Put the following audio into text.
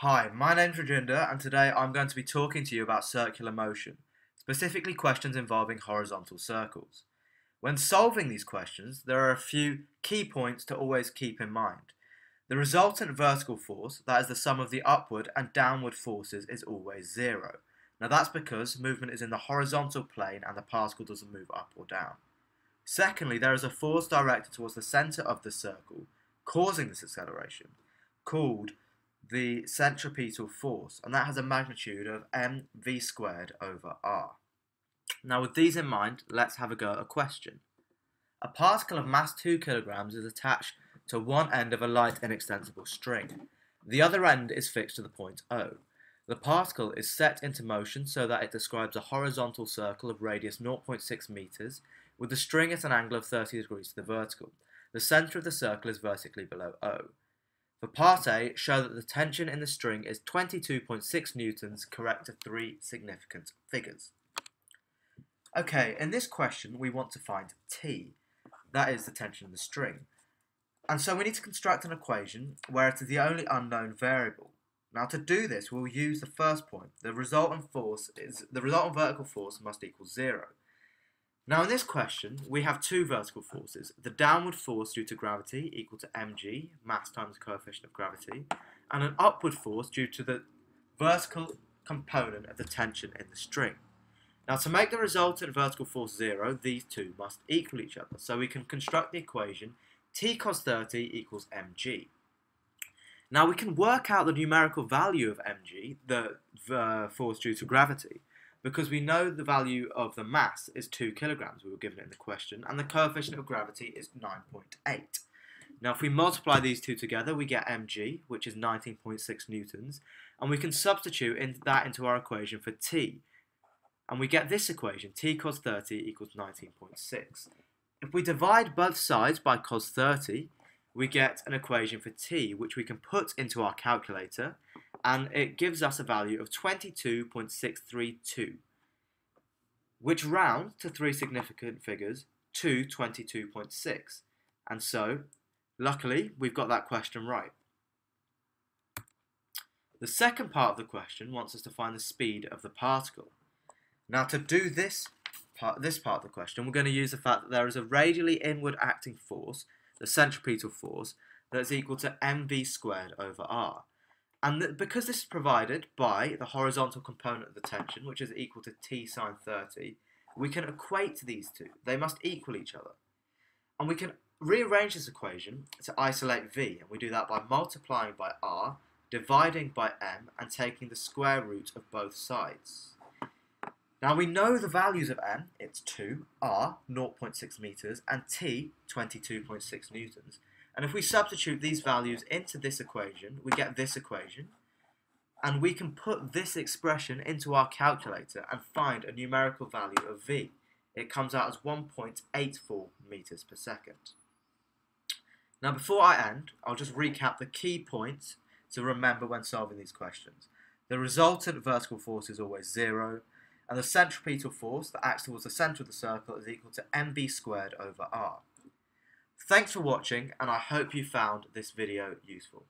Hi, my name's Rajinder and today I'm going to be talking to you about circular motion, specifically questions involving horizontal circles. When solving these questions, there are a few key points to always keep in mind. The resultant vertical force, that is the sum of the upward and downward forces, is always zero. Now that's because movement is in the horizontal plane and the particle doesn't move up or down. Secondly, there is a force directed towards the centre of the circle, causing this acceleration, called the centripetal force, and that has a magnitude of mv squared over r. Now with these in mind, let's have a go at a question. A particle of mass 2 kilograms is attached to one end of a light inextensible string. The other end is fixed to the point O. The particle is set into motion so that it describes a horizontal circle of radius 0.6 meters with the string at an angle of 30 degrees to the vertical. The center of the circle is vertically below O. For part A, show that the tension in the string is 22.6 newtons, correct to three significant figures. Okay, in this question we want to find T, that is the tension in the string. And so we need to construct an equation where it is the only unknown variable. Now to do this we'll use the first point. The resultant force is the resultant vertical force must equal zero. Now in this question, we have two vertical forces. The downward force due to gravity equal to mg, mass times coefficient of gravity, and an upward force due to the vertical component of the tension in the string. Now to make the resultant vertical force zero, these two must equal each other. So we can construct the equation T cos 30 equals mg. Now we can work out the numerical value of mg, the uh, force due to gravity, because we know the value of the mass is 2 kilograms, we were given it in the question, and the coefficient of gravity is 9.8. Now if we multiply these two together, we get mg, which is 19.6 newtons, and we can substitute in that into our equation for t, and we get this equation, t cos 30 equals 19.6. If we divide both sides by cos 30, we get an equation for t, which we can put into our calculator, and it gives us a value of 22.632, which rounds to three significant figures to 22.6. And so, luckily, we've got that question right. The second part of the question wants us to find the speed of the particle. Now to do this part, this part of the question, we're going to use the fact that there is a radially inward acting force, the centripetal force, that is equal to mv squared over r. And because this is provided by the horizontal component of the tension, which is equal to T sine 30, we can equate these two. They must equal each other. And we can rearrange this equation to isolate V, and we do that by multiplying by R, dividing by M, and taking the square root of both sides. Now we know the values of M, it's 2, R, 0.6 meters, and T, 22.6 newtons. And if we substitute these values into this equation, we get this equation. And we can put this expression into our calculator and find a numerical value of V. It comes out as 1.84 meters per second. Now before I end, I'll just recap the key points to remember when solving these questions. The resultant vertical force is always zero, and the centripetal force that acts towards the centre of the circle is equal to mv squared over r. Thanks for watching and I hope you found this video useful.